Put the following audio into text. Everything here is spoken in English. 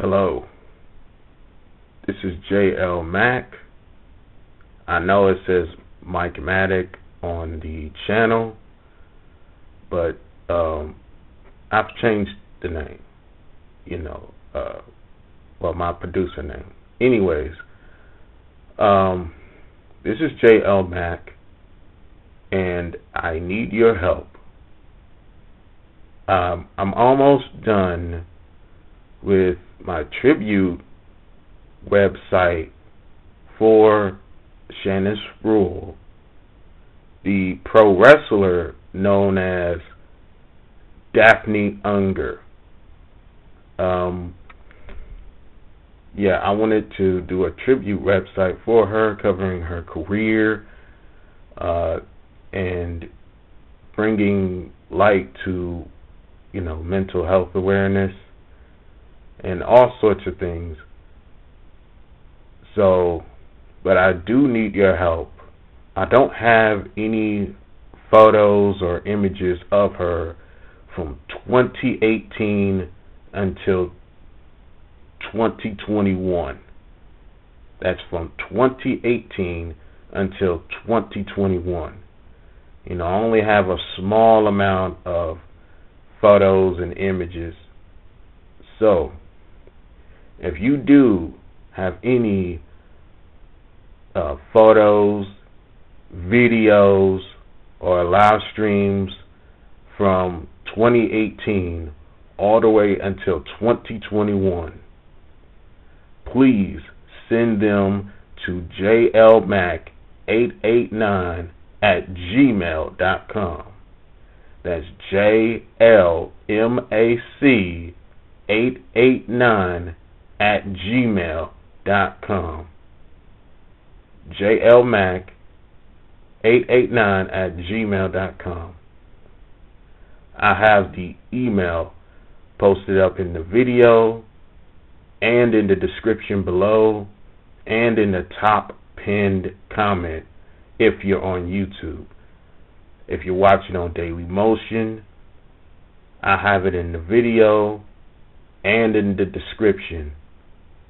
Hello. This is JL Mac. I know it says Micmatic on the channel, but um, I've changed the name. You know, uh, well, my producer name. Anyways, um, this is JL Mac, and I need your help. Um, I'm almost done with my tribute website for Shannon Spruill, the pro wrestler known as Daffney Unger. Um, yeah, I wanted to do a tribute website for her covering her career uh, and bringing light to, you know, mental health awareness and all sorts of things. So, but I do need your help. I don't have any photos or images of her from 2018 until 2021. That's from 2018 until 2021. You know, I only have a small amount of photos and images. So, if you do have any uh, photos, videos, or live streams from 2018 all the way until 2021, please send them to jlmac889 at gmail.com. That's J L M A C 889 at gmail.com. JLMac 889 at gmail.com. I have the email posted up in the video and in the description below and in the top pinned comment if you're on YouTube. If you're watching on Dailymotion, I have it in the video and in the description